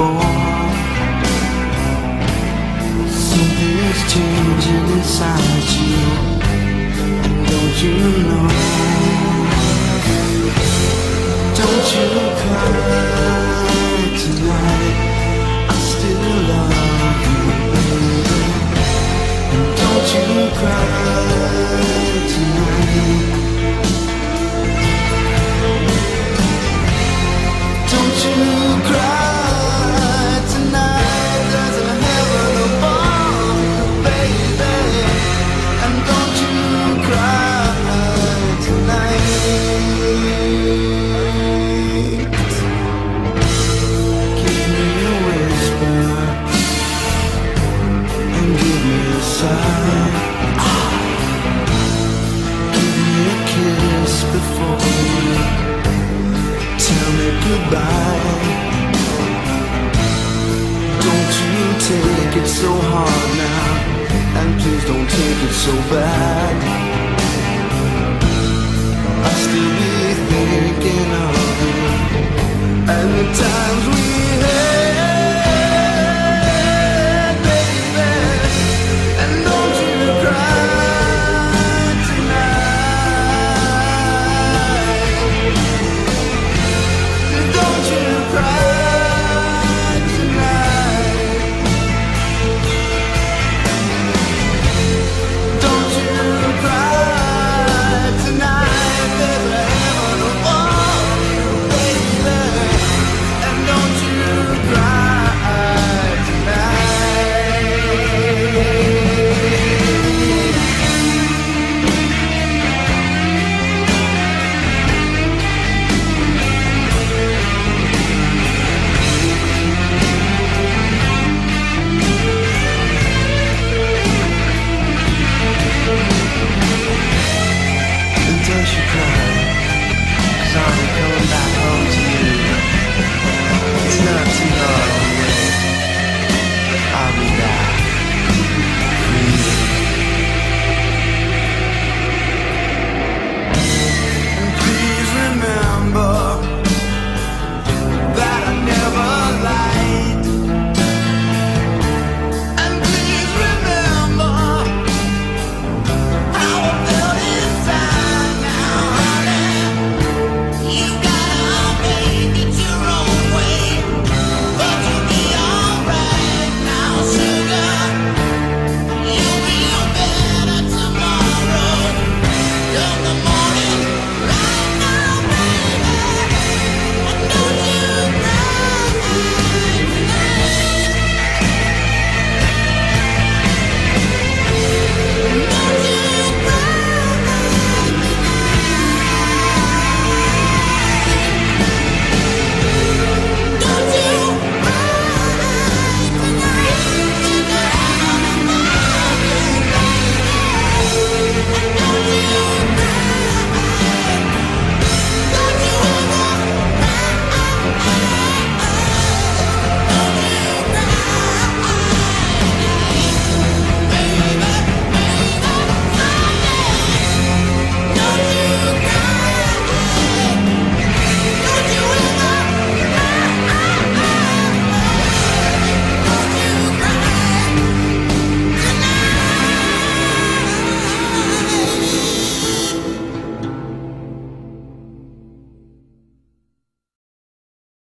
Before. Something's changing inside you. Don't you know? Don't you cry tonight. I still love you, baby. And don't you cry tonight. Goodbye. Don't you take it so hard now, and please don't take it so bad. I still be thinking of